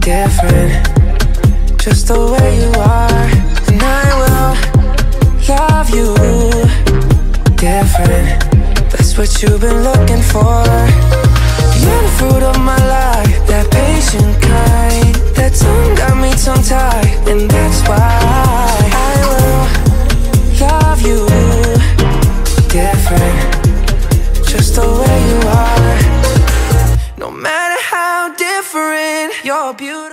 different. Just the way you are And I will love you different. That's what you've been looking for. You're the fruit of my life That patient kind That tongue got me tongue-tied And that's why I will love you different how different. You're beautiful